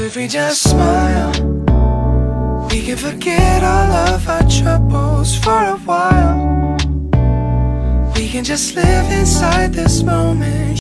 If we just smile We can forget all of our troubles for a while. We can just live inside this moment.